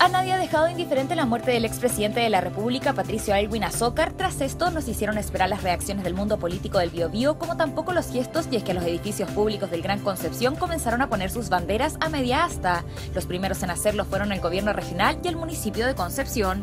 A nadie ha dejado indiferente la muerte del expresidente de la República, Patricio Aylwin Azócar. Tras esto, nos hicieron esperar las reacciones del mundo político del Biobío, como tampoco los gestos, y es que los edificios públicos del Gran Concepción comenzaron a poner sus banderas a media asta. Los primeros en hacerlo fueron el gobierno regional y el municipio de Concepción.